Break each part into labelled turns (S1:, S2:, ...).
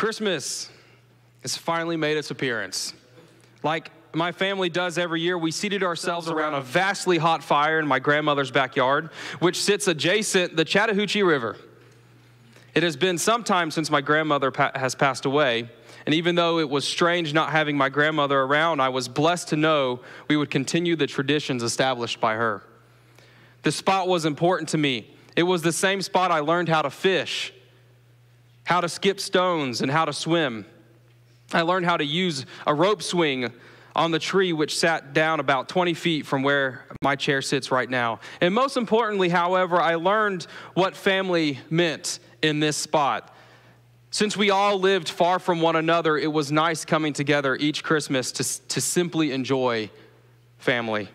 S1: Christmas has finally made its appearance. Like my family does every year, we seated ourselves around a vastly hot fire in my grandmother's backyard, which sits adjacent the Chattahoochee River. It has been some time since my grandmother pa- has passed away, and even though it was strange not having my grandmother around, I was blessed to know we would continue the traditions established by her. The spot was important to me. It was the same spot I learned how to fish, how to skip stones, and how to swim. I learned how to use a rope swing on the tree, which sat down about 20 feet from where my chair sits right now. And most importantly, however, I learned what family meant in this spot. Since we all lived far from one another, it was nice coming together each Christmas to, to simply enjoy family.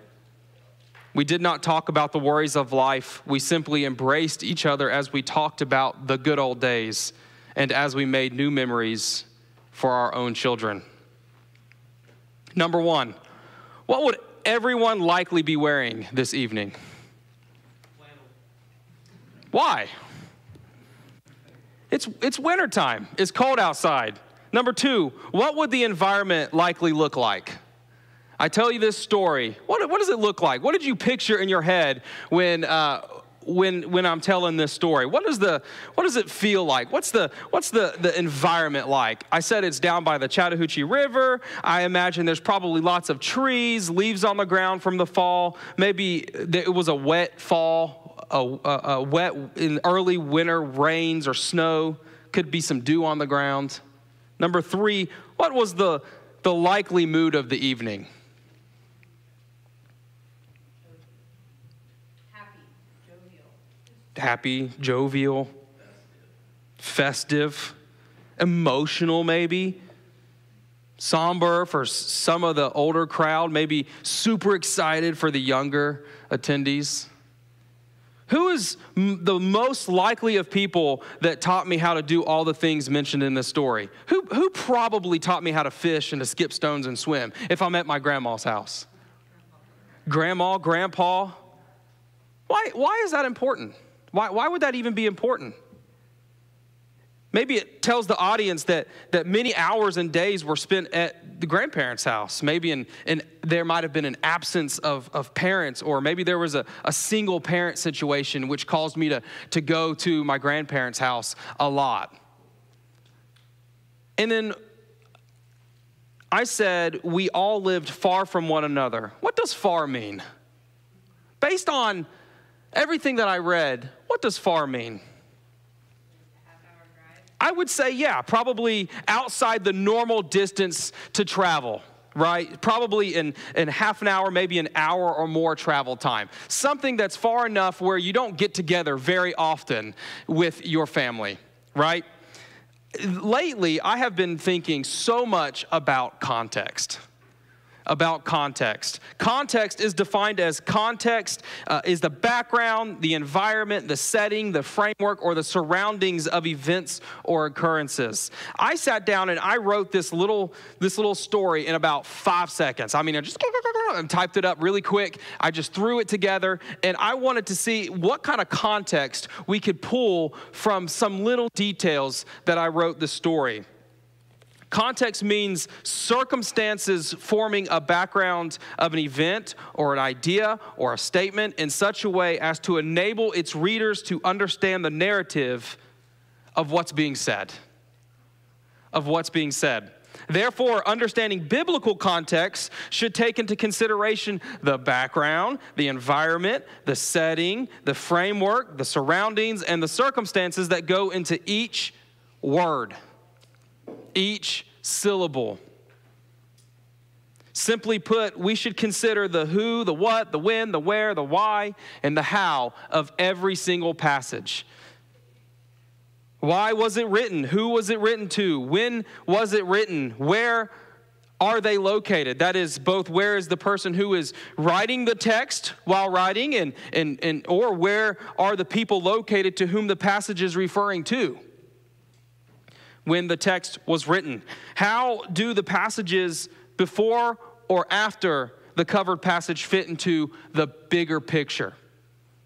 S1: We did not talk about the worries of life. We simply embraced each other as we talked about the good old days and as we made new memories for our own children. Number one, what would everyone likely be wearing this evening? Why? It's, it's wintertime, it's cold outside. Number two, what would the environment likely look like? I tell you this story. What, what does it look like? What did you picture in your head when, uh, when, when I'm telling this story? What, is the, what does it feel like? What's, the, what's the, the environment like? I said it's down by the Chattahoochee River. I imagine there's probably lots of trees, leaves on the ground from the fall. Maybe it was a wet fall, a, a, a wet in early winter rains or snow. Could be some dew on the ground. Number three, what was the, the likely mood of the evening? Happy, jovial, festive, emotional, maybe. Somber for some of the older crowd, maybe super excited for the younger attendees. Who is the most likely of people that taught me how to do all the things mentioned in this story? Who, who probably taught me how to fish and to skip stones and swim if I'm at my grandma's house? Grandma, grandpa. Why, why is that important? Why, why would that even be important? Maybe it tells the audience that, that many hours and days were spent at the grandparents' house. Maybe in, in, there might have been an absence of, of parents, or maybe there was a, a single parent situation which caused me to, to go to my grandparents' house a lot. And then I said, we all lived far from one another. What does far mean? Based on everything that I read, what does far mean? I would say, yeah, probably outside the normal distance to travel, right? Probably in, in half an hour, maybe an hour or more travel time. Something that's far enough where you don't get together very often with your family, right? Lately, I have been thinking so much about context about context. Context is defined as context uh, is the background, the environment, the setting, the framework, or the surroundings of events or occurrences. I sat down and I wrote this little this little story in about five seconds. I mean, I just and typed it up really quick. I just threw it together, and I wanted to see what kind of context we could pull from some little details that I wrote the story. Context means circumstances forming a background of an event or an idea or a statement in such a way as to enable its readers to understand the narrative of what's being said. Of what's being said. Therefore, understanding biblical context should take into consideration the background, the environment, the setting, the framework, the surroundings, and the circumstances that go into each word each syllable. Simply put, we should consider the who, the what, the when, the where, the why, and the how of every single passage. Why was it written? Who was it written to? When was it written? Where are they located? That is, both where is the person who is writing the text while writing, and, and, and, or where are the people located to whom the passage is referring to? When the text was written? How do the passages before or after the covered passage fit into the bigger picture?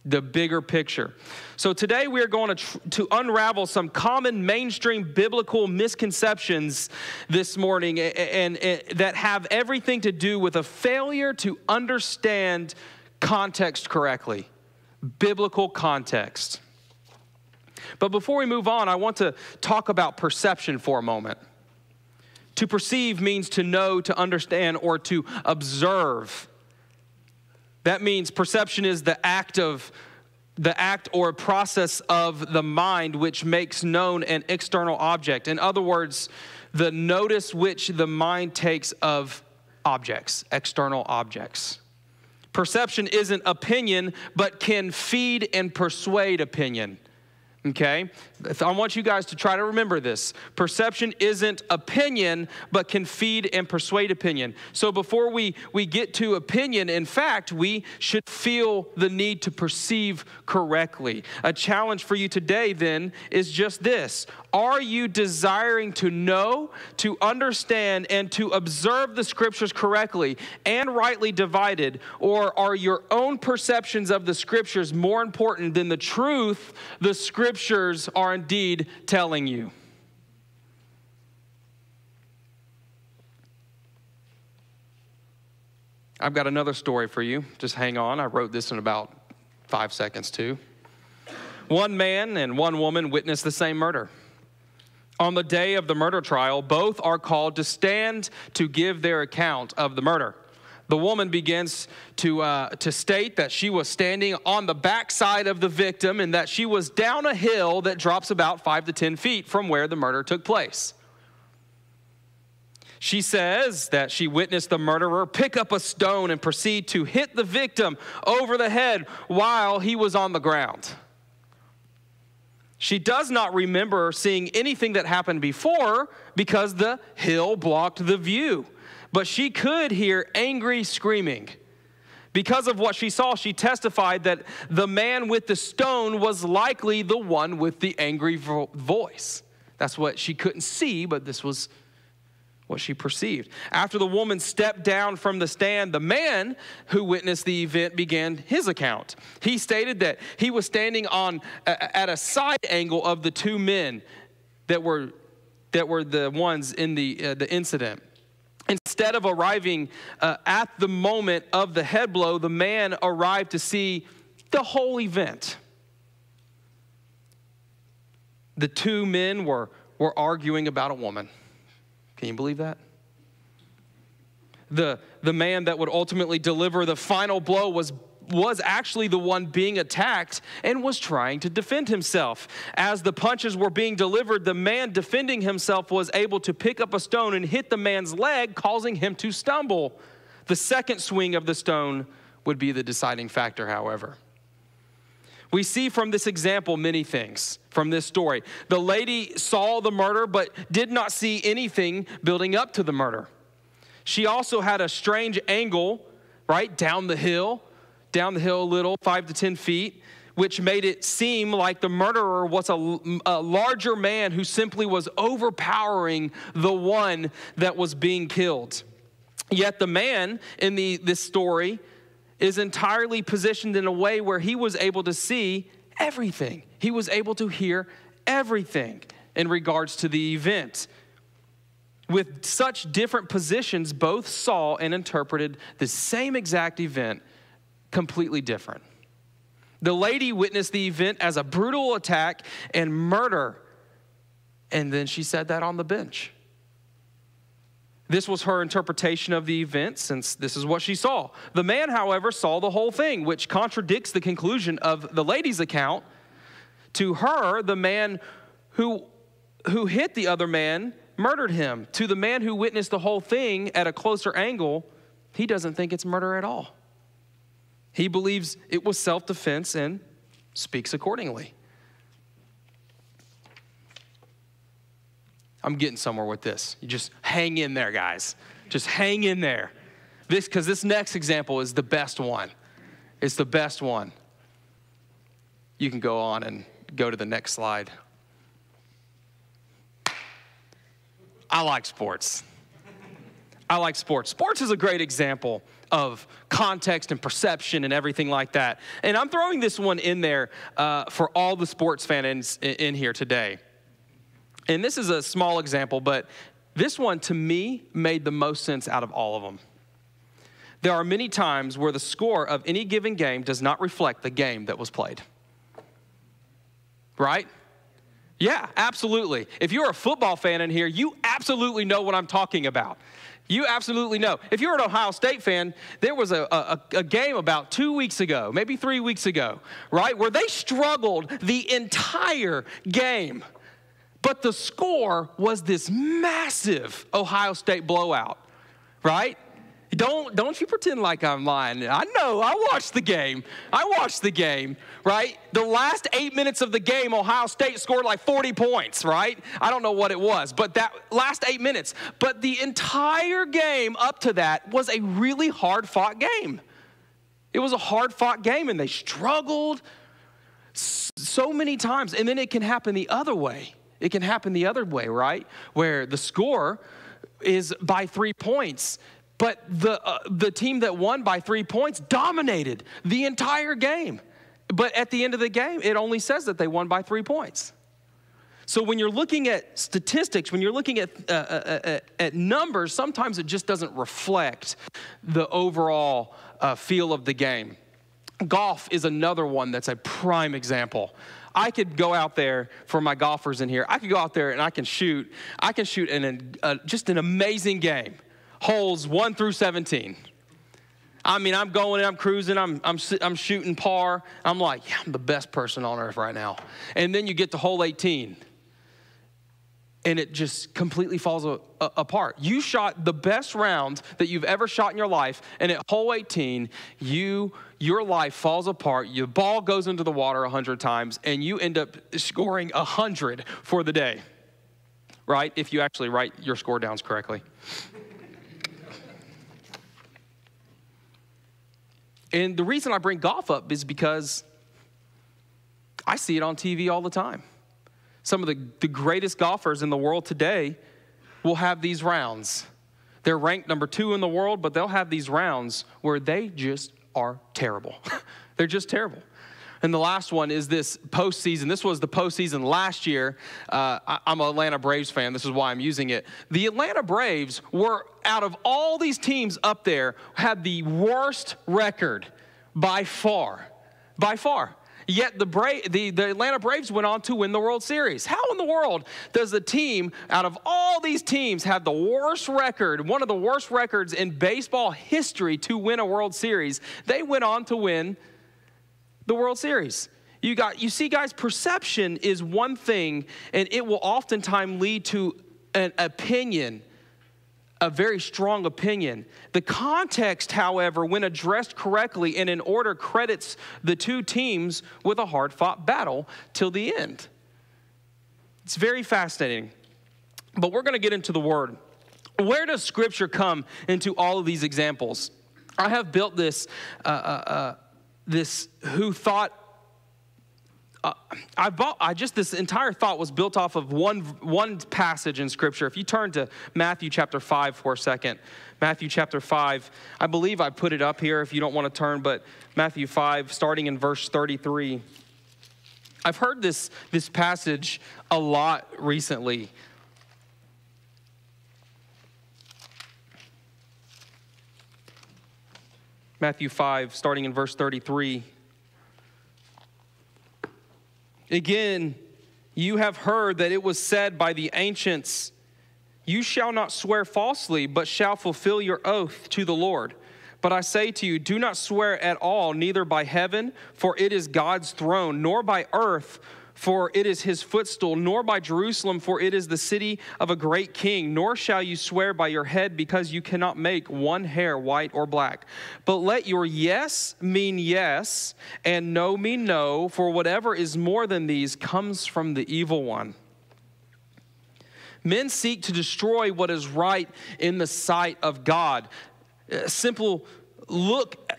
S1: the bigger picture. So today we are going to, tr- to unravel some common mainstream biblical misconceptions this morning and, and, and that have everything to do with a failure to understand context correctly, biblical context. But before we move on, I want to talk about perception for a moment. To perceive means to know, to understand, or to observe. That means perception is the act of the act or process of the mind which makes known an external object. In other words, the notice which the mind takes of objects, external objects. Perception isn't opinion, but can feed and persuade opinion. Okay? I want you guys to try to remember this. Perception isn't opinion, but can feed and persuade opinion. So before we, we get to opinion, in fact, we should feel the need to perceive correctly. A challenge for you today, then, is just this Are you desiring to know, to understand, and to observe the scriptures correctly and rightly divided? Or are your own perceptions of the scriptures more important than the truth the scriptures are? Are indeed telling you. I've got another story for you. Just hang on. I wrote this in about five seconds, too. One man and one woman witnessed the same murder. On the day of the murder trial, both are called to stand to give their account of the murder the woman begins to, uh, to state that she was standing on the backside of the victim and that she was down a hill that drops about five to 10 feet from where the murder took place. She says that she witnessed the murderer pick up a stone and proceed to hit the victim over the head while he was on the ground. She does not remember seeing anything that happened before because the hill blocked the view but she could hear angry screaming. Because of what she saw, she testified that the man with the stone was likely the one with the angry vo- voice. That's what she couldn't see, but this was what she perceived. After the woman stepped down from the stand, the man who witnessed the event began his account. He stated that he was standing on at a side angle of the two men that were that were the ones in the uh, the incident. Instead of arriving uh, at the moment of the head blow, the man arrived to see the whole event. The two men were, were arguing about a woman. Can you believe that? The, the man that would ultimately deliver the final blow was was actually the one being attacked and was trying to defend himself. As the punches were being delivered, the man defending himself was able to pick up a stone and hit the man's leg, causing him to stumble. The second swing of the stone would be the deciding factor, however. We see from this example many things from this story. The lady saw the murder but did not see anything building up to the murder. She also had a strange angle, right, down the hill down the hill a little, five to 10 feet, which made it seem like the murderer was a, a, larger man who simply was overpowering the one that was being killed. Yet the man in the, this story is entirely positioned in a way where he was able to see everything, he was able to hear everything in regards to the event. With such different positions, both saw and interpreted the same exact event completely different. The lady witnessed the event as a brutal attack and murder, and then she said that on the bench. This was her interpretation of the event, since this is what she saw. The man, however, saw the whole thing, which contradicts the conclusion of the lady's account. To her, the man who, who hit the other man murdered him. To the man who witnessed the whole thing at a closer angle, he doesn't think it's murder at all. He believes it was self defense and speaks accordingly. I'm getting somewhere with this. You just hang in there, guys. Just hang in there. This because this next example is the best one. It's the best one. You can go on and go to the next slide. I like sports. I like sports. Sports is a great example of context and perception and everything like that. And I'm throwing this one in there uh, for all the sports fans in, in here today. And this is a small example, but this one to me made the most sense out of all of them. There are many times where the score of any given game does not reflect the game that was played. Right? Yeah, absolutely. If you're a football fan in here, you absolutely know what I'm talking about. You absolutely know. If you're an Ohio State fan, there was a, a, a, game about two weeks ago, maybe three weeks ago, right, where they struggled the entire game. But the score was this massive Ohio State blowout, right? Don't, don't you pretend like I'm lying. I know, I watched the game. I watched the game, right? The last eight minutes of the game, Ohio State scored like 40 points, right? I don't know what it was, but that last eight minutes. But the entire game up to that was a really hard fought game. It was a hard fought game, and they struggled so many times. And then it can happen the other way. It can happen the other way, right? Where the score is by three points but the, uh, the team that won by three points dominated the entire game. But at the end of the game, it only says that they won by three points. So when you're looking at statistics, when you're looking at, uh, uh, uh, uh at numbers, sometimes it just doesn't reflect the overall uh, feel of the game. Golf is another one that's a prime example. I could go out there for my golfers in here. I could go out there and I can shoot. I can shoot an, just an amazing game holes 1 through 17. I mean, I'm going, and I'm cruising, I'm, I'm, I'm shooting par. I'm like, yeah, I'm the best person on earth right now. And then you get to hole 18, and it just completely falls a, a, apart. You shot the best round that you've ever shot in your life, and at hole 18, you your life falls apart. Your ball goes into the water 100 times, and you end up scoring 100 for the day, right? If you actually write your score downs correctly. And the reason I bring golf up is because I see it on TV all the time. Some of the, the greatest golfers in the world today will have these rounds. They're ranked number two in the world, but they'll have these rounds where they just are terrible. They're just terrible. And the last one is this postseason. This was the postseason last year. Uh, I, I'm an Atlanta Braves fan. This is why I'm using it. The Atlanta Braves were, out of all these teams up there, had the worst record by far. By far. Yet the, Bra- the, the Atlanta Braves went on to win the World Series. How in the world does a team out of all these teams have the worst record, one of the worst records in baseball history to win a World Series? They went on to win the World Series. You got you see guys perception is one thing and it will oftentimes lead to an opinion a very strong opinion. The context, however, when addressed correctly and in order, credits the two teams with a hard fought battle till the end. It's very fascinating. But we're going to get into the word. Where does scripture come into all of these examples? I have built this. Uh, uh, uh, this who thought uh, I bought, I just, this entire thought was built off of one, one passage in Scripture. If you turn to Matthew chapter 5 for a second, Matthew chapter 5, I believe I put it up here if you don't want to turn, but Matthew 5, starting in verse 33. I've heard this, this passage a lot recently. Matthew 5, starting in verse 33. Again, you have heard that it was said by the ancients, You shall not swear falsely, but shall fulfill your oath to the Lord. But I say to you, do not swear at all, neither by heaven, for it is God's throne, nor by earth, for it is his footstool, nor by Jerusalem, for it is the city of a great king, nor shall you swear by your head, because you cannot make one hair white or black. But let your yes mean yes, and no mean no, for whatever is more than these comes from the evil one. Men seek to destroy what is right in the sight of God. A simple look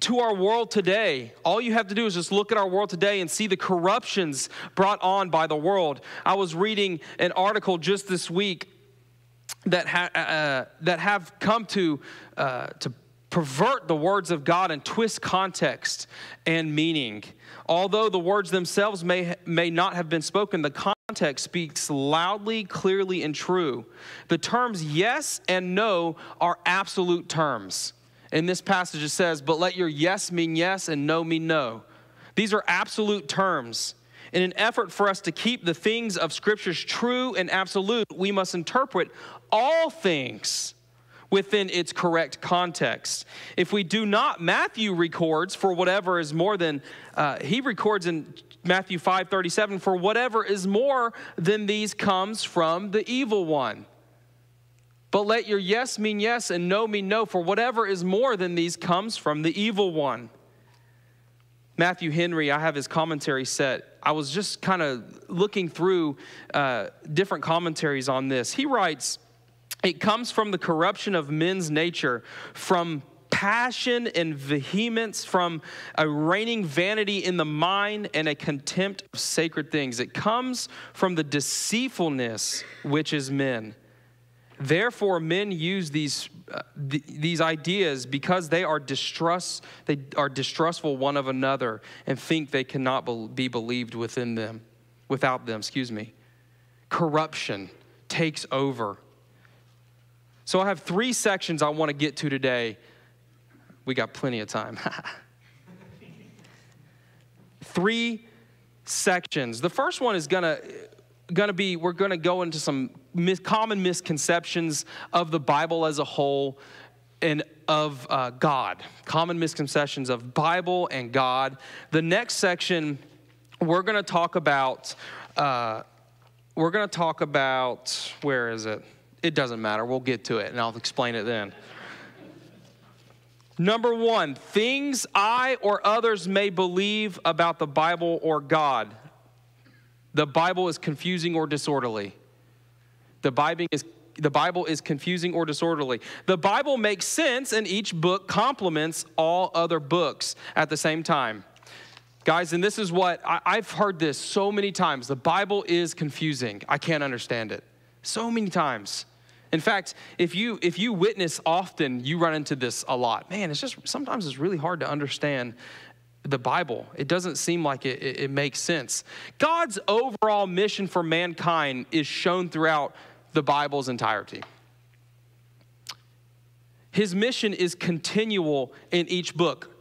S1: to our world today. All you have to do is just look at our world today and see the corruptions brought on by the world. I was reading an article just this week that, ha- uh, uh, that have come to, uh, to pervert the words of God and twist context and meaning. Although the words themselves may, may not have been spoken, the context speaks loudly, clearly, and true. The terms yes and no are absolute terms. In this passage, it says, But let your yes mean yes and no mean no. These are absolute terms. In an effort for us to keep the things of Scriptures true and absolute, we must interpret all things within its correct context. If we do not, Matthew records for whatever is more than, uh, he records in Matthew 5 37, for whatever is more than these comes from the evil one. But let your yes mean yes and no mean no, for whatever is more than these comes from the evil one. Matthew Henry, I have his commentary set. I was just kind of looking through uh, different commentaries on this. He writes, it comes from the corruption of men's nature, from passion and vehemence, from a reigning vanity in the mind and a contempt of sacred things. It comes from the deceitfulness which is men. Therefore, men use these, uh, th- these ideas because they are distrust, they are distrustful one of another and think they cannot be believed within them, without them, excuse me. Corruption takes over so I have three sections I want to get to today. We got plenty of time. three sections. The first one is going to going to be we're going to go into some mis- common misconceptions of the Bible as a whole and of uh, God. Common misconceptions of Bible and God. The next section we're going to talk about. Uh, we're going to talk about where is it? It doesn't matter. We'll get to it and I'll explain it then. Number one, things I or others may believe about the Bible or God. The Bible is confusing or disorderly. The Bible is the Bible is confusing or disorderly. The Bible makes sense and each book complements all other books at the same time. Guys, and this is what I, have heard this so many times. The Bible is confusing. I can't understand it. So many times. In fact, if you if you witness often, you run into this a lot. Man, it's just sometimes it's really hard to understand the Bible. It doesn't seem like it, it, it, makes sense. God's overall mission for mankind is shown throughout the Bible's entirety. His mission is continual in each book.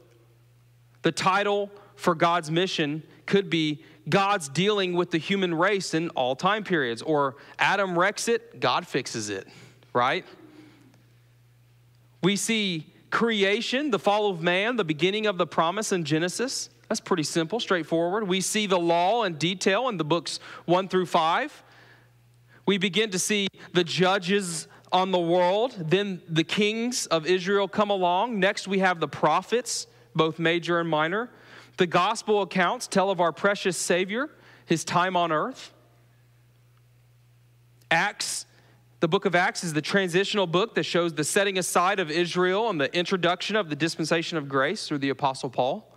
S1: The title for God's mission could be God's dealing with the human race in all time periods, or Adam wrecks it, God fixes it, right? We see creation, the fall of man, the beginning of the promise in Genesis. That's pretty simple, straightforward. We see the law in detail in the books one through five. We begin to see the judges on the world. Then the kings of Israel come along. Next, we have the prophets, both major and minor. The gospel accounts tell of our precious Savior, his time on earth. Acts, the book of Acts is the transitional book that shows the setting aside of Israel and the introduction of the dispensation of grace through the Apostle Paul.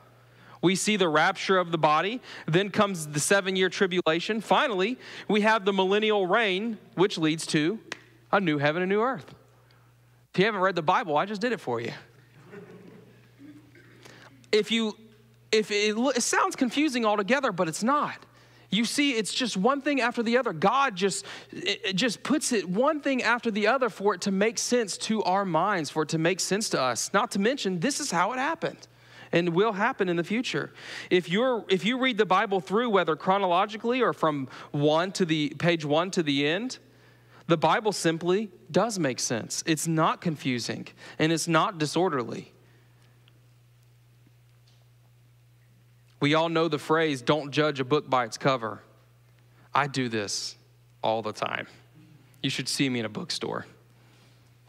S1: We see the rapture of the body. Then comes the seven year tribulation. Finally, we have the millennial reign, which leads to a new heaven and new earth. If you haven't read the Bible, I just did it for you. If you if it, it sounds confusing altogether, but it's not. You see, it's just one thing after the other. God just, it just puts it one thing after the other for it to make sense to our minds, for it to make sense to us. Not to mention, this is how it happened and will happen in the future. If you're if you read the Bible through, whether chronologically or from one to the page one to the end, the Bible simply does make sense. It's not confusing and it's not disorderly. We all know the phrase, don't judge a book by its cover. I do this all the time. You should see me in a bookstore.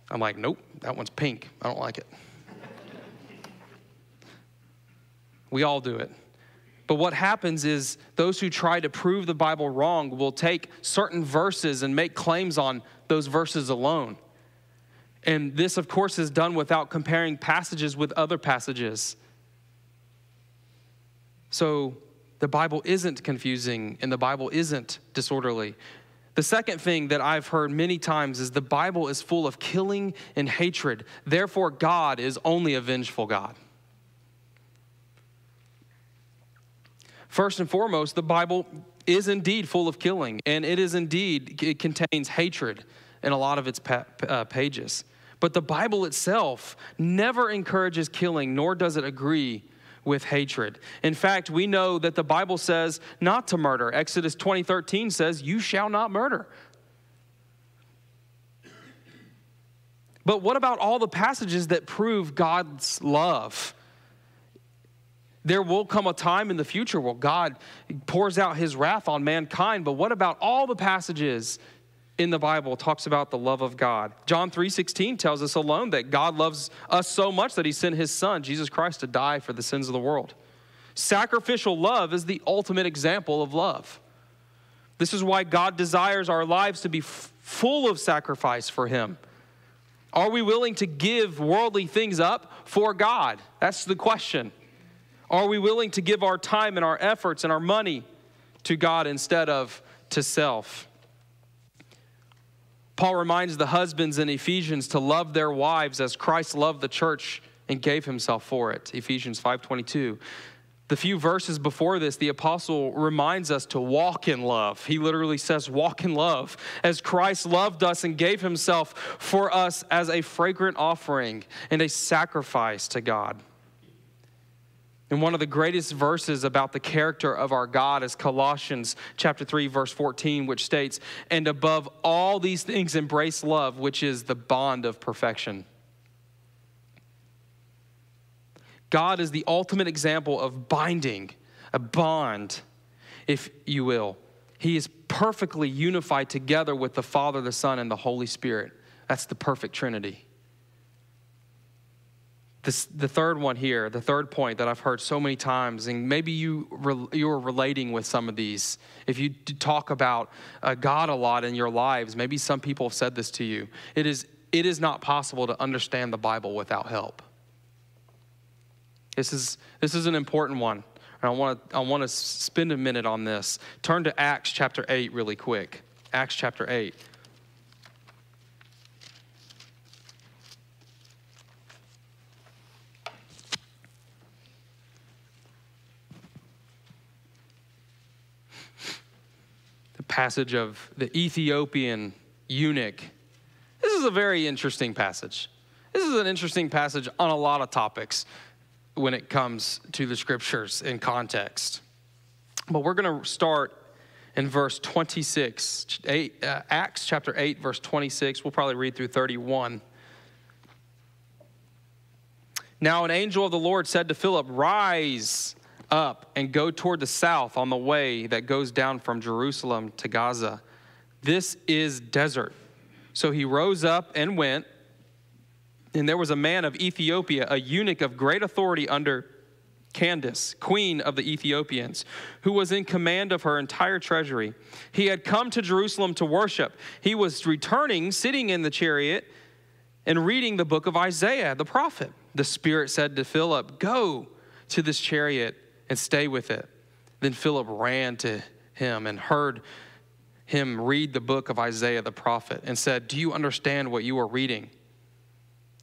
S1: I'm like, nope, that one's pink. I don't like it. we all do it. But what happens is those who try to prove the Bible wrong will take certain verses and make claims on those verses alone. And this, of course, is done without comparing passages with other passages. So the Bible isn't confusing and the Bible isn't disorderly. The second thing that I've heard many times is the Bible is full of killing and hatred. Therefore, God is only a vengeful God. First and foremost, the Bible is indeed full of killing, and it is indeed, it contains hatred in a lot of its uh, pages. But the Bible itself never encourages killing, nor does it agree with hatred. In fact, we know that the Bible says not to murder. Exodus 20:13 says, "You shall not murder." But what about all the passages that prove God's love? There will come a time in the future where God pours out his wrath on mankind, but what about all the passages in the Bible talks about the love of God. John 3:16 tells us alone that God loves us so much that he sent his son Jesus Christ to die for the sins of the world. Sacrificial love is the ultimate example of love. This is why God desires our lives to be f- full of sacrifice for him. Are we willing to give worldly things up for God? That's the question. Are we willing to give our time and our efforts and our money to God instead of to self? Paul reminds the husbands in Ephesians to love their wives as Christ loved the church and gave himself for it. Ephesians 5:22. The few verses before this, the apostle reminds us to walk in love. He literally says, Walk in love, as Christ loved us and gave himself for us as a fragrant offering and a sacrifice to God. And one of the greatest verses about the character of our God is Colossians chapter 3 verse 14 which states, "And above all these things embrace love, which is the bond of perfection." God is the ultimate example of binding, a bond, if you will. He is perfectly unified together with the Father, the Son, and the Holy Spirit. That's the perfect Trinity. This, the third one here, the third point that I've heard so many times, and maybe you you're relating with some of these. If you talk about uh, God a lot in your lives, maybe some people have said this to you. It is it is not possible to understand the Bible without help. This is this is an important one. And I want to I want to spend a minute on this. Turn to Acts chapter 8 really quick. Acts chapter 8. Passage of the Ethiopian eunuch. This is a very interesting passage. This is an interesting passage on a lot of topics when it comes to the scriptures in context. But we're going to start in verse 26, eight, uh, Acts chapter 8, verse 26. We'll probably read through 31. Now, an angel of the Lord said to Philip, Rise up and go toward the south on the way that goes down from Jerusalem to Gaza. This is desert. So he rose up and went. And there was a man of Ethiopia, a eunuch of great authority under Candace, queen of the Ethiopians, who was in command of her entire treasury. He had come to Jerusalem to worship. He was returning, sitting in the chariot, and reading the book of Isaiah, the prophet. The Spirit said to Philip, Go to this chariot and stay with it. Then Philip ran to him and heard him read the book of Isaiah the prophet and said, Do you understand what you are reading?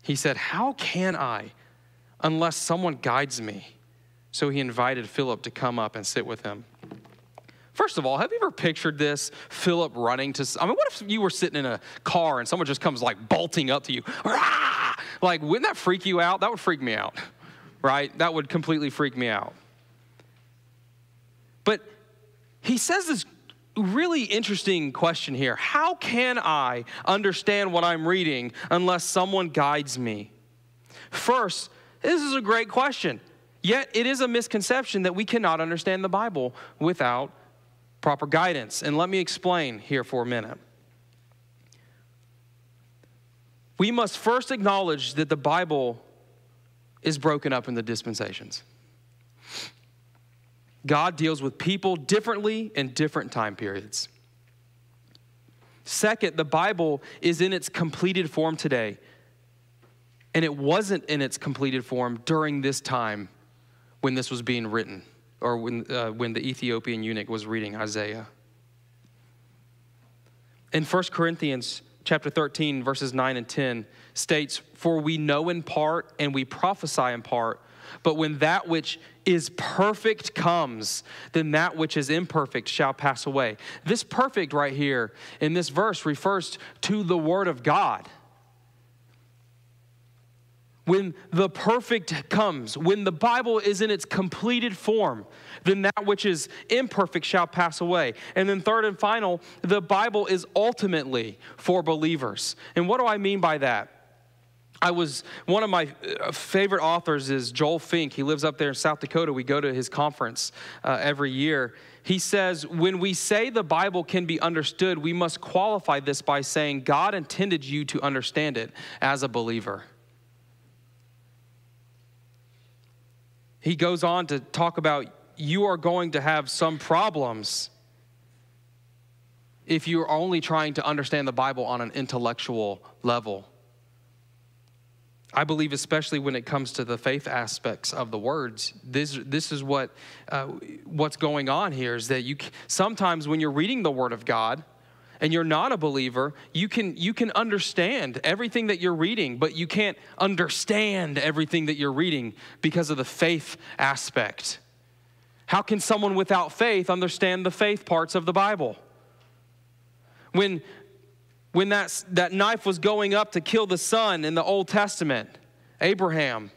S1: He said, How can I unless someone guides me? So he invited Philip to come up and sit with him. First of all, have you ever pictured this? Philip running to, I mean, what if you were sitting in a car and someone just comes like bolting up to you? Like, wouldn't that freak you out? That would freak me out, right? That would completely freak me out. But he says this really interesting question here How can I understand what I'm reading unless someone guides me? First, this is a great question. Yet it is a misconception that we cannot understand the Bible without proper guidance. And let me explain here for a minute. We must first acknowledge that the Bible is broken up into dispensations. God deals with people differently in different time periods. Second, the Bible is in its completed form today, and it wasn't in its completed form during this time when this was being written or when, uh, when the Ethiopian eunuch was reading Isaiah. In 1 Corinthians chapter 13, verses 9 and 10 states, For we know in part and we prophesy in part, but when that which is perfect comes, then that which is imperfect shall pass away. This perfect right here in this verse refers to the Word of God. When the perfect comes, when the Bible is in its completed form, then that which is imperfect shall pass away. And then, third and final, the Bible is ultimately for believers. And what do I mean by that? I was one of my uh, favorite authors is Joel Finck. He lives up there in South Dakota. We go to his conference uh, every year. He says, When we say the Bible can be understood, we must qualify this by saying God intended you to understand it as a believer. He goes on to talk about you are going to have some problems if you're only trying to understand the Bible on an intellectual level. I believe, especially when it comes to the faith aspects of the words, this, this is what, uh, what's going on here is that you sometimes when you're reading the Word of God, and you're not a believer, you can, you can understand everything that you're reading, but you can't understand everything that you're reading because of the faith aspect. How can someone without faith understand the faith parts of the Bible? When, when that, that knife was going up to kill the son in the Old Testament, Abraham,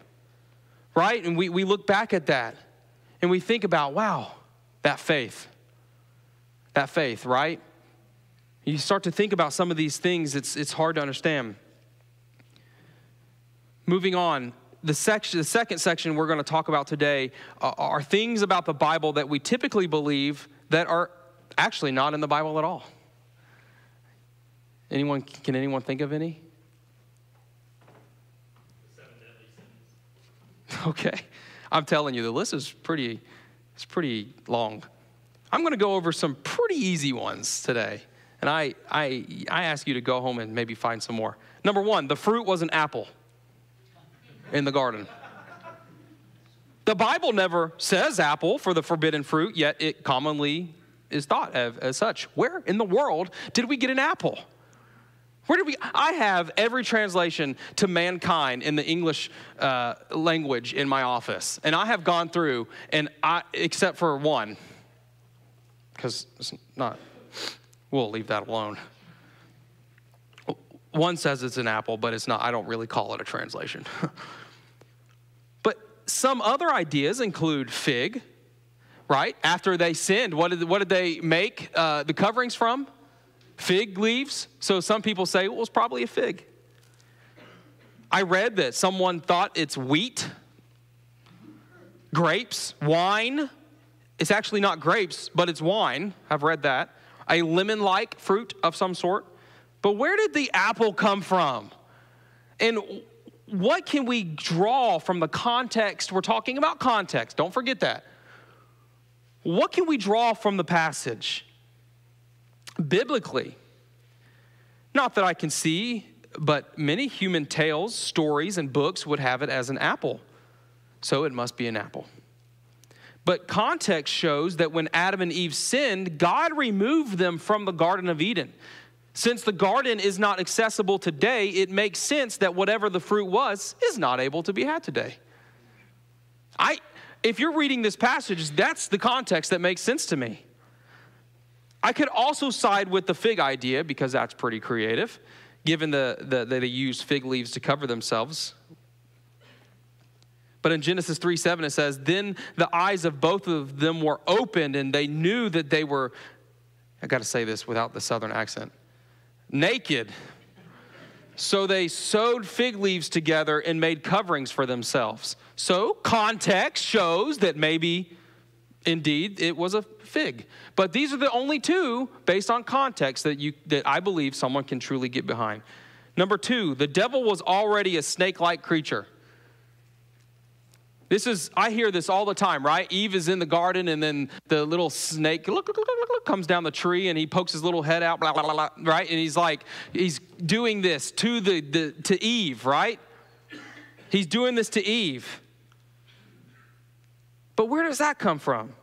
S1: right? And we, we look back at that and we think about, wow, that faith. That faith, right? You start to think about some of these things, it's, it's hard to understand. Moving on, the, section, the second section we're going to talk about today are, are things about the Bible that we typically believe that are actually not in the Bible at all. Anyone, can anyone think of any? Okay. I'm telling you, the list is pretty, it's pretty long. I'm going to go over some pretty easy ones today. And I, I, I ask you to go home and maybe find some more. Number one, the fruit was an apple in the garden. The Bible never says apple for the forbidden fruit, yet it commonly is thought of as such. Where in the world did we get an apple? Where did we? I have every translation to mankind in the English uh, language in my office, and I have gone through, and I, except for one, because it's not We'll leave that alone. One says it's an apple, but it's not. I don't really call it a translation. but some other ideas include fig, right? After they sinned, what did, what did they make uh, the coverings from? Fig leaves. So some people say, well, it's probably a fig. I read that someone thought it's wheat, grapes, wine. It's actually not grapes, but it's wine. I've read that a lemon like fruit of some sort. But where did the apple come from? And what can we draw from the context? We're talking about context, don't forget that. What can we draw from the passage? Biblically, not that I can see, but many human tales, stories, and books would have it as an apple. So it must be an apple. But context shows that when Adam and Eve sinned, God removed them from the Garden of Eden. Since the garden is not accessible today, it makes sense that whatever the fruit was is not able to be had today. I, if you're reading this passage, that's the context that makes sense to me. I could also side with the fig idea because that's pretty creative, given the, the, that they used fig leaves to cover themselves but in Genesis 3 7, it says, Then the eyes of both of them were opened, and they knew that they were, I got to say this without the southern accent, naked. So they sewed fig leaves together and made coverings for themselves. So context shows that maybe indeed it was a fig. But these are the only two based on context that you that I believe someone can truly get behind. Number 2, the devil was already a snake-like creature. This is, I hear this all the time, right? Eve is in the garden and then the little snake look, look, look, look, comes down the tree and he pokes his little head out, blah, blah, blah, right? And he's like, he's doing this to, the, the, to Eve, right? He's doing this to Eve. But where does that come from?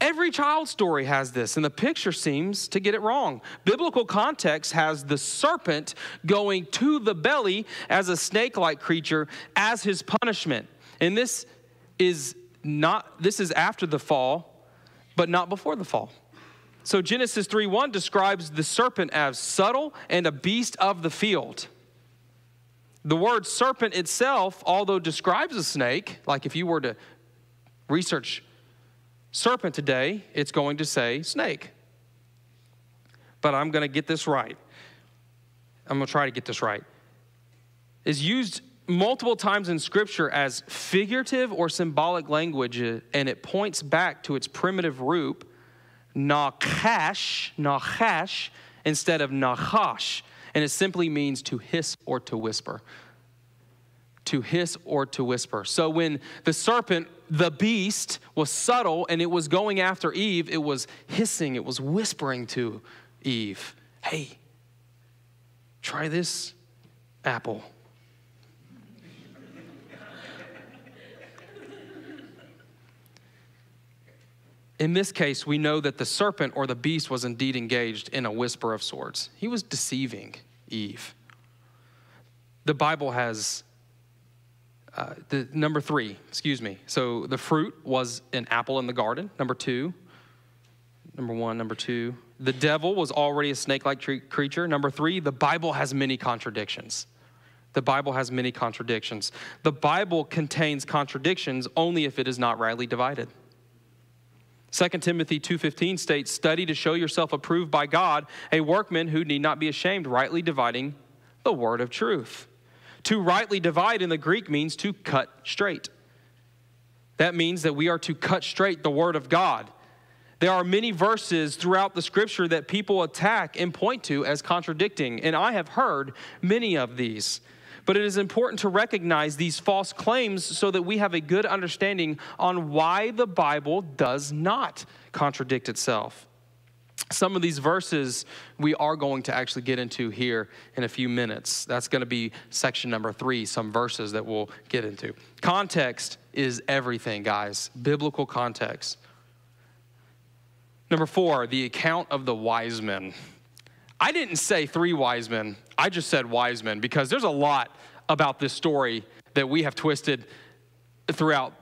S1: Every child story has this, and the picture seems to get it wrong. Biblical context has the serpent going to the belly as a snake like creature as his punishment. And this is not, this is after the fall, but not before the fall. So Genesis 3 1 describes the serpent as subtle and a beast of the field. The word serpent itself, although describes a snake, like if you were to research serpent today, it's going to say snake. But I'm going to get this right. I'm going to try to get this right. Is used multiple times in scripture as figurative or symbolic language, and it points back to its primitive root, nakash, nakash, instead of nachash. And it simply means to hiss or to whisper to hiss or to whisper. So when the serpent, the beast, was subtle and it was going after Eve, it was hissing, it was whispering to Eve, hey, try this apple. In this case, we know that the serpent or the beast was indeed engaged in a whisper of sorts. He was deceiving Eve. The Bible has uh, the number three, excuse me. So the fruit was an apple in the garden. Number two, number one, number two. The devil was already a snake-like tre- creature. Number three, the Bible has many contradictions. The Bible has many contradictions. The Bible contains contradictions only if it is not rightly divided. 2 Timothy 2:15 states, "Study to show yourself approved by God, a workman who need not be ashamed, rightly dividing the word of truth." To rightly divide in the Greek means to cut straight. That means that we are to cut straight the Word of God. There are many verses throughout the scripture that people attack and point to as contradicting, and I have heard many of these. But it is important to recognize these false claims so that we have a good understanding on why the Bible does not contradict itself. Some of these verses we are going to actually get into here in a few minutes. That's going to be section number three, some verses that we'll get into. Context is everything, guys. Biblical context. Number four, the account of the wise men. I didn't say three wise men, I just said wise men because there's a lot about this story that we have twisted throughout,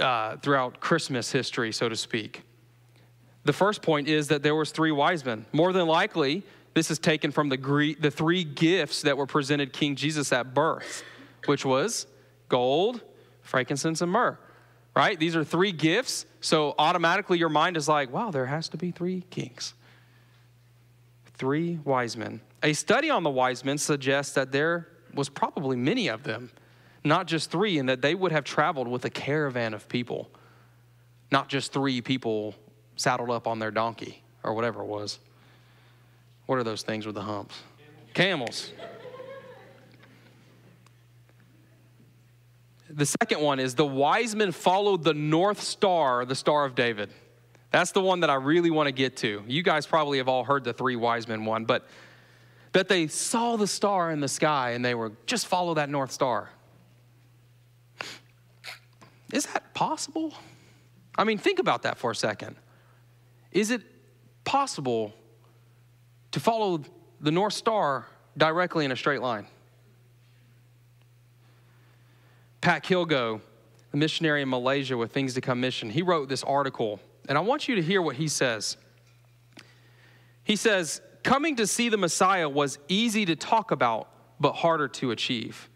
S1: uh, throughout Christmas history, so to speak. The first point is that there was three wise men. More than likely, this is taken from the, the three gifts that were presented King Jesus at birth, which was gold, frankincense, and myrrh. Right? These are three gifts. So automatically your mind is like, wow, there has to be three kings. Three wise men. A study on the wise men suggests that there was probably many of them, not just three, and that they would have traveled with a caravan of people, not just three people saddled up on their donkey or whatever it was. What are those things with the humps? Camels. The second one is the wise men followed the North Star, the Star of David. That's the one that I really want to get to. You guys probably have all heard the three wise men one, but that they saw the star in the sky and they were just follow that North Star. Is that possible? I mean, think about that for a second. Is it possible to follow the North Star directly in a straight line? Pat Kilgo, a missionary in Malaysia with Things to Come Mission, he wrote this article, and I want you to hear what he says. He says, Coming to see the Messiah was easy to talk about, but harder to achieve.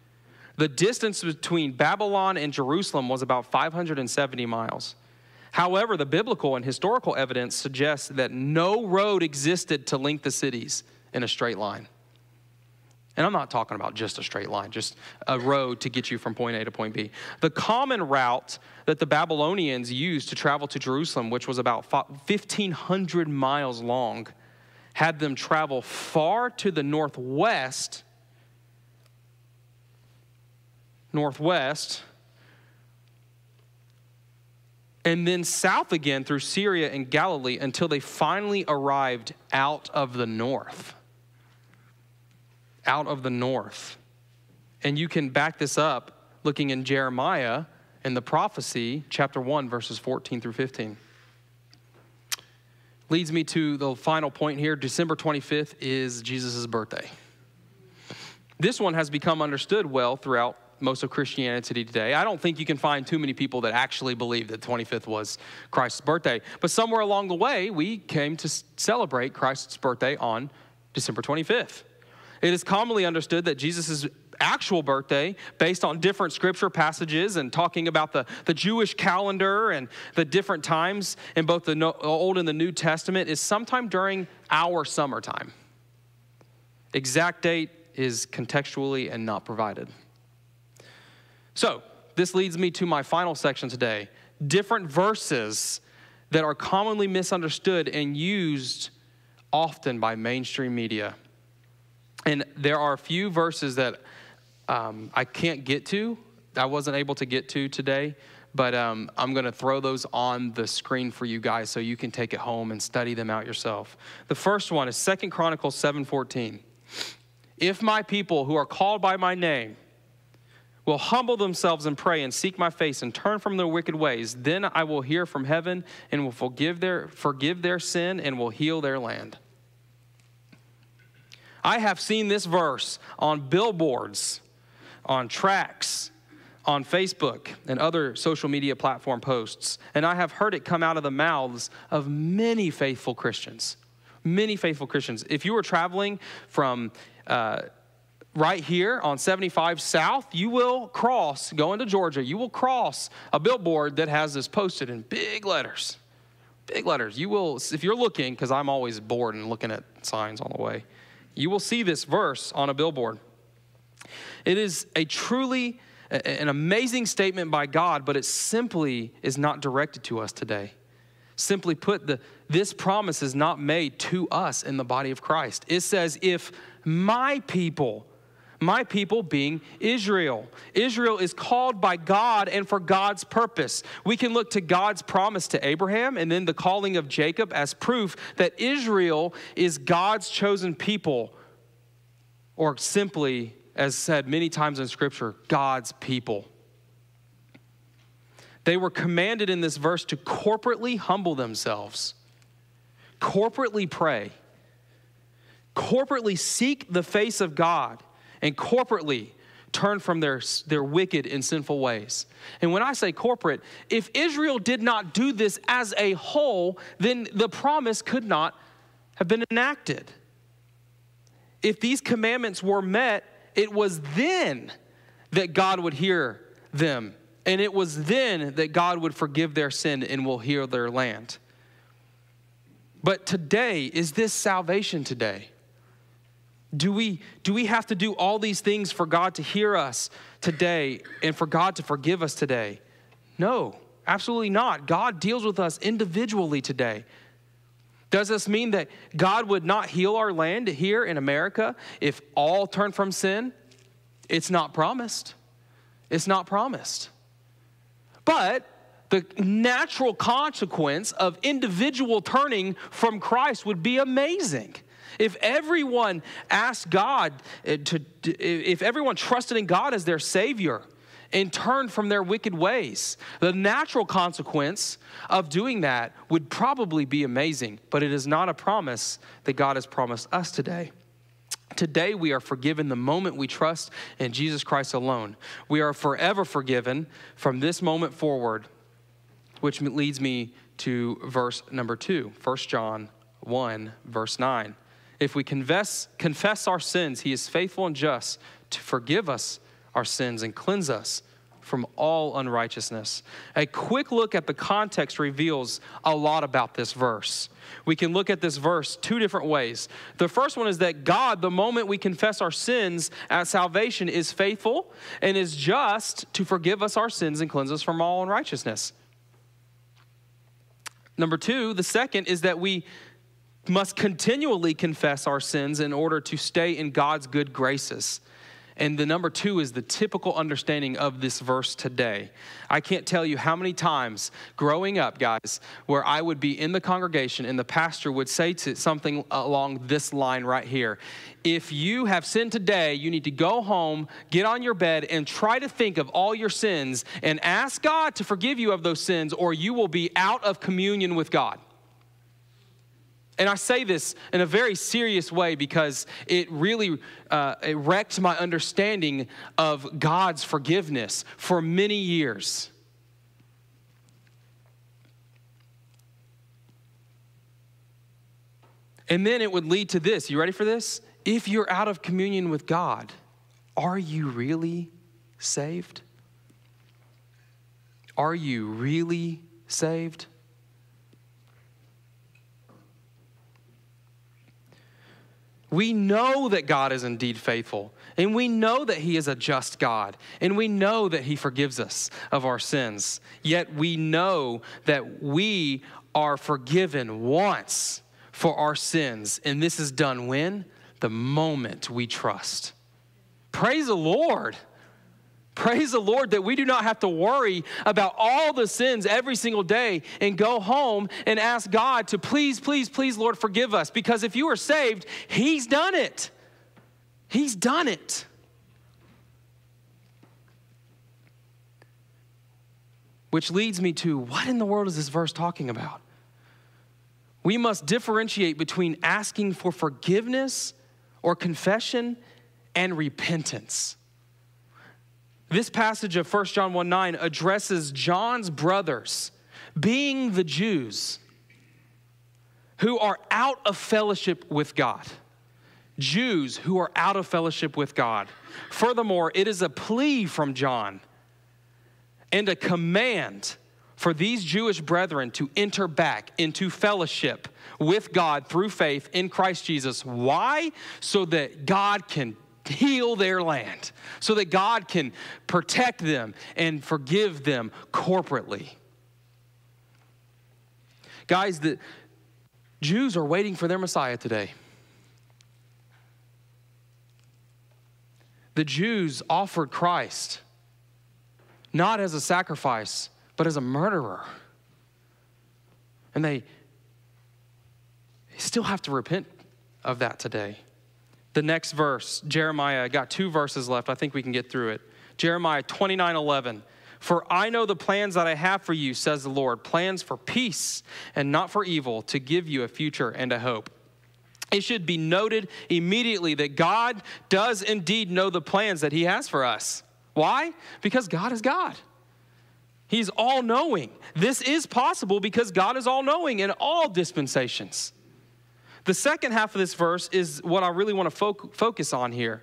S1: The distance between Babylon and Jerusalem was about 570 miles. However, the biblical and historical evidence suggests that no road existed to link the cities in a straight line. And I'm not talking about just a straight line, just a road to get you from point A to point B. The common route that the Babylonians used to travel to Jerusalem, which was about 1,500 miles long, had them travel far to the northwest, northwest, and then south again through Syria and Galilee until they finally arrived out of the north. Out of the north. And you can back this up looking in Jeremiah and the prophecy, chapter 1, verses 14 through 15. leads me to the final point here. December 25th is Jesus' birthday. This one has become understood well throughout most of Christianity today. I don't think you can find too many people that actually believe that 25th was Christ's birthday. But somewhere along the way, we came to celebrate Christ's birthday on December 25th. It is commonly understood that Jesus' actual birthday, based on different scripture passages and talking about the, the Jewish calendar and the different times in both the Old and the New Testament, is sometime during our summertime. Exact date is contextually and not provided. So, this leads me to my final section today different verses that are commonly misunderstood and used often by mainstream media. And there are a few verses that um, I can't get to, I wasn't able to get to today, but um, I'm going to throw those on the screen for you guys so you can take it home and study them out yourself. The first one is Second Chronicles 7:14. If my people who are called by my name will humble themselves and pray and seek my face and turn from their wicked ways, then I will hear from heaven and will forgive their, forgive their sin and will heal their land. I have seen this verse on billboards, on tracks, on Facebook, and other social media platform posts, and I have heard it come out of the mouths of many faithful Christians. Many faithful Christians. If you were traveling from uh, right here on 75 South, you will cross, going to Georgia, you will cross a billboard that has this posted in big letters. Big letters. You will, if you're looking, because I'm always bored and looking at signs on the way, you will see this verse on a billboard. It is a truly an amazing statement by God, but it simply is not directed to us today. Simply put, the, this promise is not made to us in the body of Christ. It says, if my people, my people being Israel. Israel is called by God and for God's purpose. We can look to God's promise to Abraham and then the calling of Jacob as proof that Israel is God's chosen people, or simply, as said many times in Scripture, God's people. They were commanded in this verse to corporately humble themselves, corporately pray corporately seek the face of God and corporately turn from their, their wicked and sinful ways. And when I say corporate, if Israel did not do this as a whole, then the promise could not have been enacted. If these commandments were met, it was then that God would hear them. And it was then that God would forgive their sin and will heal their land. But today, is this salvation today? Do we, do we have to do all these things for God to hear us today and for God to forgive us today? No, absolutely not. God deals with us individually today. Does this mean that God would not heal our land here in America if all turn from sin? It's not promised. It's not promised. But the natural consequence of individual turning from Christ would be amazing. If everyone asked God uh, to, if everyone trusted in God as their Savior and turned from their wicked ways, the natural consequence of doing that would probably be amazing, but it is not a promise that God has promised us today. Today, we are forgiven the moment we trust in Jesus Christ alone. We are forever forgiven from this moment forward, which leads me to verse number two, 1 John 1, verse 9. If we confess, confess our sins, he is faithful and just to forgive us our sins and cleanse us from all unrighteousness. A quick look at the context reveals a lot about this verse. We can look at this verse two different ways. The first one is that God, the moment we confess our sins at salvation, is faithful and is just to forgive us our sins and cleanse us from all unrighteousness. Number two, the second is that we must continually confess our sins in order to stay in God's good graces. And the number two is the typical understanding of this verse today. I can't tell you how many times growing up, guys, where I would be in the congregation and the pastor would say to something along this line right here. If you have sinned today, you need to go home, get on your bed, and try to think of all your sins and ask God to forgive you of those sins, or you will be out of communion with God. And I say this in a very serious way because it really uh, it wrecked my understanding of God's forgiveness for many years. And then it would lead to this. You ready for this? If you're out of communion with God, are you really saved? Are you really saved? We know that God is indeed faithful, and we know that He is a just God, and we know that He forgives us of our sins. Yet we know that we are forgiven once for our sins. And this is done when? The moment we trust. Praise the Lord. Praise the Lord that we do not have to worry about all the sins every single day and go home and ask God to please, please, please, Lord, forgive us. Because if you are saved, He's done it. He's done it. Which leads me to what in the world is this verse talking about? We must differentiate between asking for forgiveness or confession and repentance. This passage of 1 John 1 9 addresses John's brothers, being the Jews, who are out of fellowship with God. Jews who are out of fellowship with God. Furthermore, it is a plea from John and a command for these Jewish brethren to enter back into fellowship with God through faith in Christ Jesus. Why? So that God can heal their land, so that God can protect them and forgive them corporately. Guys, the Jews are waiting for their Messiah today. The Jews offered Christ not as a sacrifice but as a murderer. And they still have to repent of that today. The next verse, Jeremiah, I got two verses left. I think we can get through it. Jeremiah 29 11. For I know the plans that I have for you, says the Lord plans for peace and not for evil, to give you a future and a hope. It should be noted immediately that God does indeed know the plans that He has for us. Why? Because God is God. He's all knowing. This is possible because God is all knowing in all dispensations. The second half of this verse is what I really want to fo- focus on here.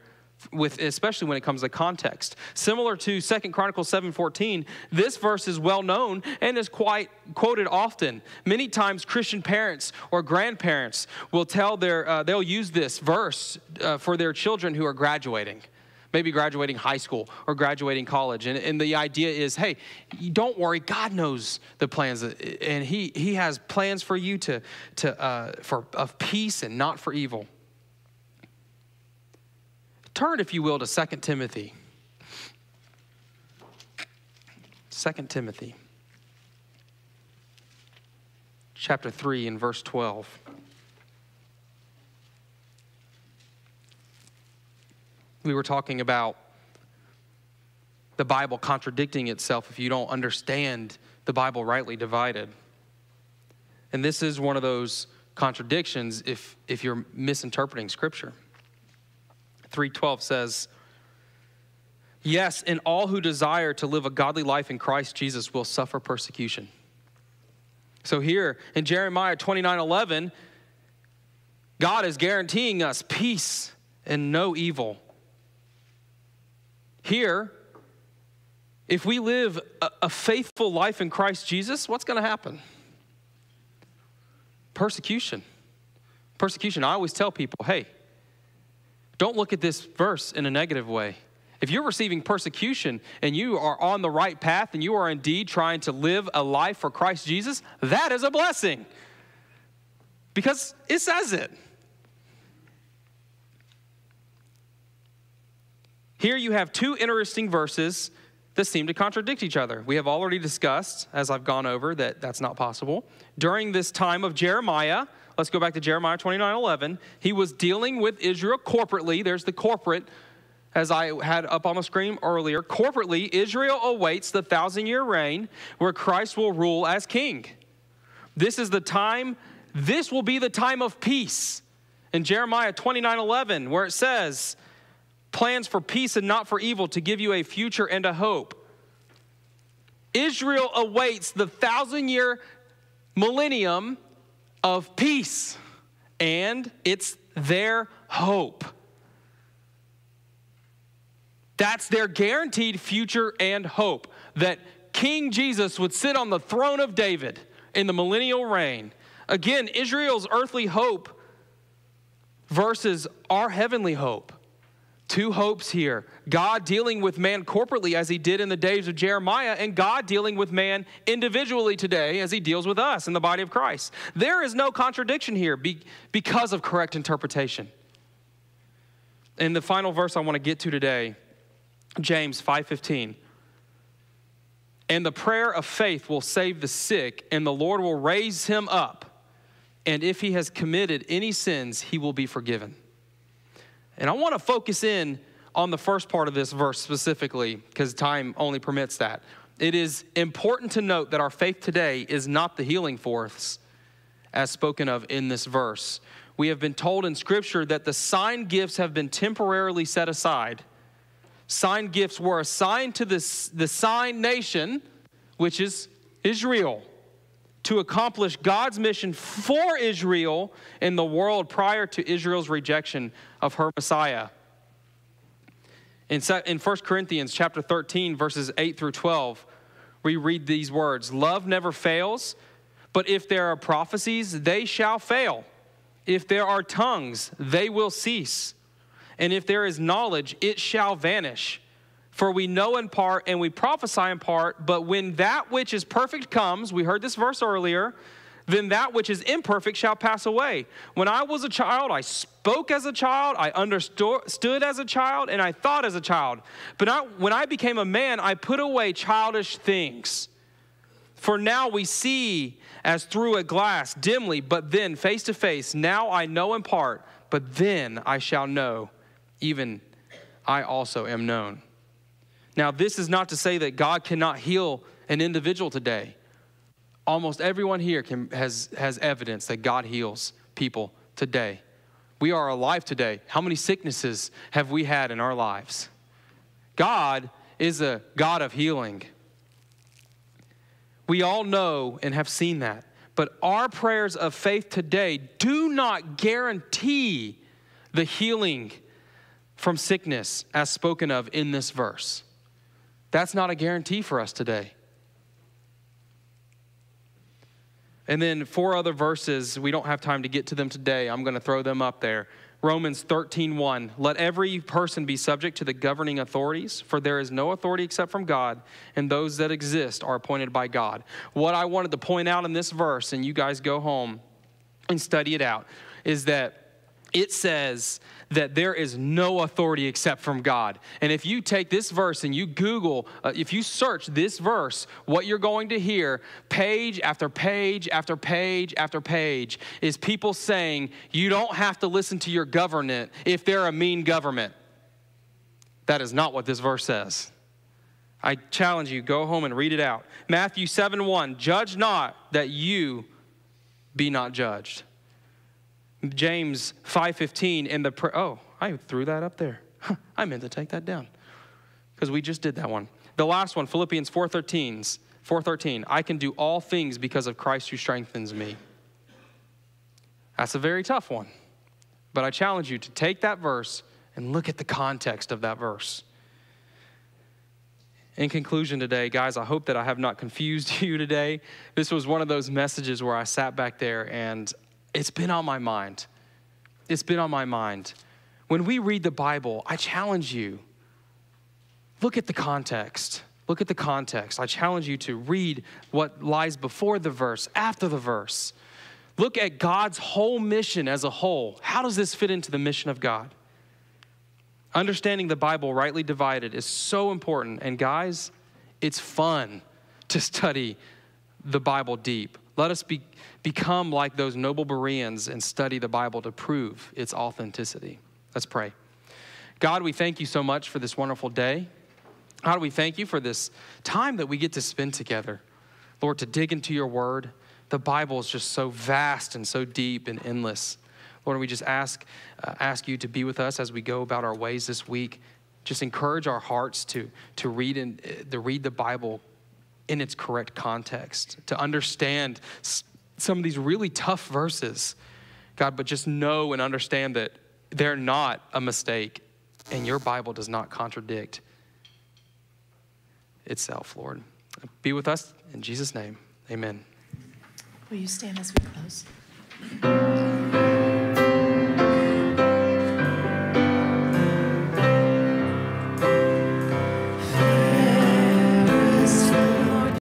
S1: With, especially when it comes to context similar to Second chronicles 7.14 this verse is well known and is quite quoted often many times christian parents or grandparents will tell their uh, they'll use this verse uh, for their children who are graduating maybe graduating high school or graduating college. And, and the idea is hey, don't worry, God knows the plans, and He, he has plans for you to, to, uh, for, of peace and not for evil. Turn, if you will, to 2 Timothy. 2 Timothy chapter 3 and verse 12. We were talking about the Bible contradicting itself if you don't understand the Bible rightly divided. And this is one of those contradictions if, if you're misinterpreting Scripture. 312 says, Yes, and all who desire to live a godly life in Christ Jesus will suffer persecution. So here in Jeremiah 29 11, God is guaranteeing us peace and no evil here, if we live a, a faithful life in Christ Jesus, what's going to happen? Persecution. Persecution. I always tell people hey, don't look at this verse in a negative way. If you're receiving persecution and you are on the right path and you are indeed trying to live a life for Christ Jesus, that is a blessing because it says it. Here you have two interesting verses that seem to contradict each other. We have already discussed, as I've gone over, that that's not possible. During this time of Jeremiah, let's go back to Jeremiah 29 11, he was dealing with Israel corporately. There's the corporate, as I had up on the screen earlier. Corporately, Israel awaits the thousand year reign where Christ will rule as king. This is the time this will be the time of peace. In Jeremiah 29 11, where it says, plans for peace and not for evil to give you a future and a hope. Israel awaits the thousand year millennium of peace, and it's their hope. That's their guaranteed future and hope that King Jesus would sit on the throne of David in the millennial reign. Again, Israel's earthly hope versus our heavenly hope. Two hopes here God dealing with man corporately as he did in the days of Jeremiah, and God dealing with man individually today as he deals with us in the body of Christ. There is no contradiction here because of correct interpretation. And the final verse I want to get to today James 5:15. And the prayer of faith will save the sick, and the Lord will raise him up. And if he has committed any sins, he will be forgiven. And I want to focus in on the first part of this verse specifically, because time only permits that. It is important to note that our faith today is not the healing force as spoken of in this verse. We have been told in Scripture that the sign gifts have been temporarily set aside sign gifts were assigned to this, the sign nation, which is Israel, to accomplish God's mission for Israel in the world prior to Israel's rejection of her Messiah. In, in 1 Corinthians chapter 13, verses 8 through 12, we read these words Love never fails, but if there are prophecies, they shall fail. If there are tongues, they will cease. And if there is knowledge, it shall vanish. For we know in part and we prophesy in part, but when that which is perfect comes, we heard this verse earlier, then that which is imperfect shall pass away. When I was a child, I spoke as a child, I understood as a child, and I thought as a child. But I, when I became a man, I put away childish things. For now we see as through a glass, dimly, but then face to face. Now I know in part, but then I shall know even I also am known. Now, this is not to say that God cannot heal an individual today. Almost everyone here can, has, has evidence that God heals people today. We are alive today. How many sicknesses have we had in our lives? God is a God of healing. We all know and have seen that. But our prayers of faith today do not guarantee the healing from sickness as spoken of in this verse. That's not a guarantee for us today. And then four other verses, we don't have time to get to them today. I'm going to throw them up there. Romans 13:1 Let every person be subject to the governing authorities for there is no authority except from God and those that exist are appointed by God. What I wanted to point out in this verse and you guys go home and study it out is that it says that there is no authority except from God. And if you take this verse and you Google, uh, if you search this verse, what you're going to hear, page after page after page after page, is people saying, you don't have to listen to your government if they're a mean government. That is not what this verse says. I challenge you, go home and read it out. Matthew 7 1, judge not that you be not judged. James 5:15 in the pr- oh, I threw that up there. I meant to take that down because we just did that one. The last one, Philippians 4:13, 4:13. I can do all things because of Christ who strengthens me. That's a very tough one. But I challenge you to take that verse and look at the context of that verse. In conclusion today, guys, I hope that I have not confused you today. This was one of those messages where I sat back there and it's been on my mind. It's been on my mind. When we read the Bible, I challenge you look at the context. Look at the context. I challenge you to read what lies before the verse, after the verse. Look at God's whole mission as a whole. How does this fit into the mission of God? Understanding the Bible rightly divided is so important. And guys, it's fun to study the Bible deep. Let us be, become like those noble Bereans and study the Bible to prove its authenticity. Let's pray. God, we thank you so much for this wonderful day. God, we thank you for this time that we get to spend together. Lord, to dig into your word, the Bible is just so vast and so deep and endless. Lord, we just ask, uh, ask you to be with us as we go about our ways this week. Just encourage our hearts to, to, read, in, uh, to read the Bible in its correct context, to understand some of these really tough verses, God, but just know and understand that they're not a mistake and your Bible does not contradict itself, Lord. Be with us in Jesus' name. Amen.
S2: Will you stand as we close?